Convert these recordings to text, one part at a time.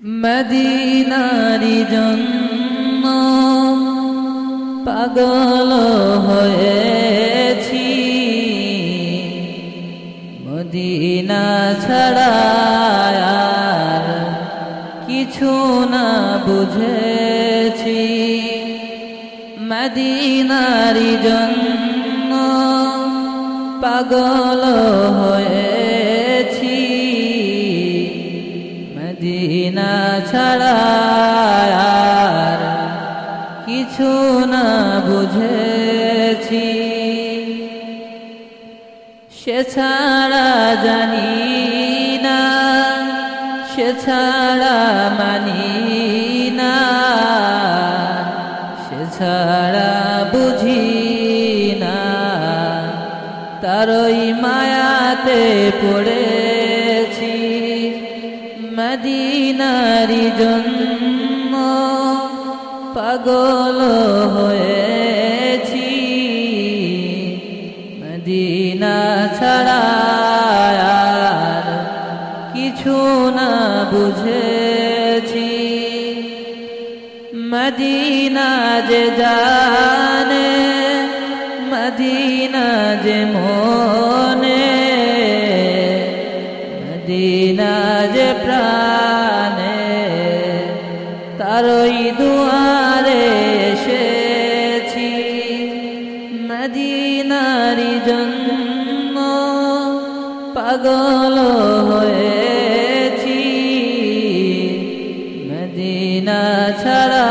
মদিনারি জন্য পাগল হয়েছি। মদিনা ছাড়া কিছু না বুঝেছি। মদিনারি জন্য পাগল হয়েছি মদিনা ছাড়া কিছু না বুঝেছি। সে ছাড়া জানি না, সে ছাড়া মানি না, সে ছাড়া বুঝি না। তারই মায়াতে পড়েছি মদিনারি জন্ম পাগল হয়েছি। মদিনা ছাড়া কিছু না বুঝেছি। মদিনা যে জানে, মদিনা যে মনে মদিনা যে প্রাণে তারই দুয়ারে এসেছি। মদিনারি জন্ম পাগল হয়েছি। মদিনা ছাড়া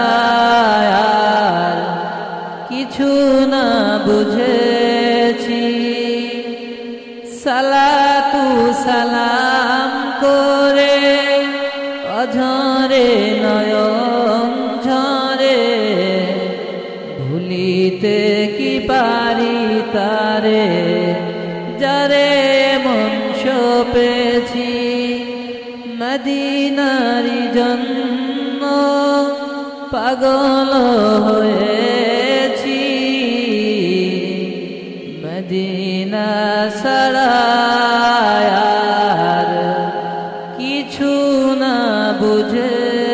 কিছু না বুঝেছি। সালাতু সালাম করে, অঝরে নয় ঝরে। ভুলিতে কি পারি তারে, যারে মন সপেছি। মদিনারি জন্ম পাগল হয়েছি। মদিনা সারা কিছু না বুঝে